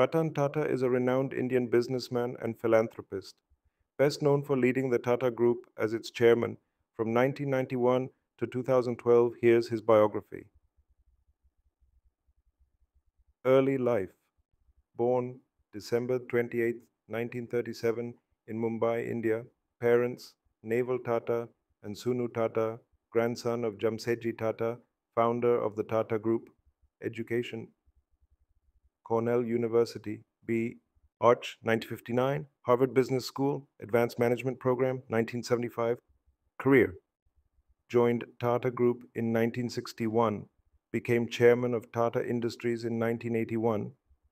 Ratan Tata is a renowned Indian businessman and philanthropist, best known for leading the Tata Group as its chairman from 1991 to 2012. Here's his biography. Early life Born December 28, 1937, in Mumbai, India. Parents Naval Tata and Sunu Tata, grandson of Jamsetji Tata, founder of the Tata Group. Education Cornell University, B. Arch, 1959. Harvard Business School, Advanced Management Program, 1975. Career Joined Tata Group in 1961. Became chairman of Tata Industries in 1981.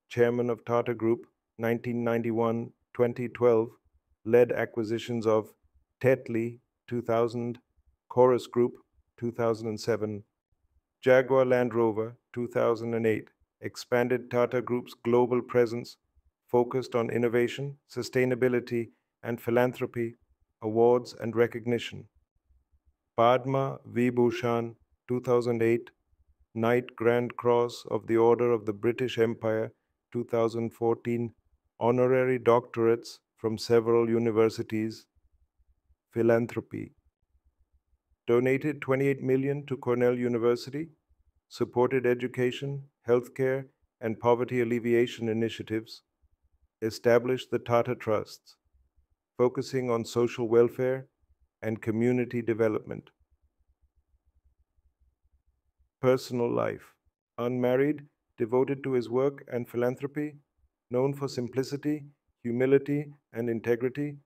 Chairman of Tata Group, 1991 2012. Led acquisitions of Tetley, 2000. Corus Group, 2007. Jaguar Land Rover, 2008 expanded Tata Group's global presence, focused on innovation, sustainability, and philanthropy, awards, and recognition. Padma Vibhushan 2008, Knight Grand Cross of the Order of the British Empire 2014, honorary doctorates from several universities, philanthropy. Donated 28 million to Cornell University, supported education, healthcare, and poverty alleviation initiatives, established the Tata Trusts, focusing on social welfare and community development. Personal life unmarried, devoted to his work and philanthropy, known for simplicity, humility, and integrity,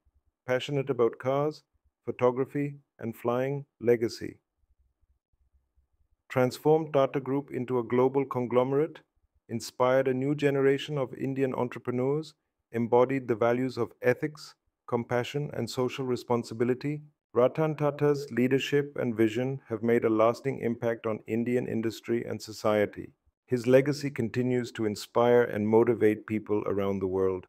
passionate about cars, photography, and flying, legacy transformed Tata Group into a global conglomerate, inspired a new generation of Indian entrepreneurs, embodied the values of ethics, compassion, and social responsibility. Ratan Tata's leadership and vision have made a lasting impact on Indian industry and society. His legacy continues to inspire and motivate people around the world.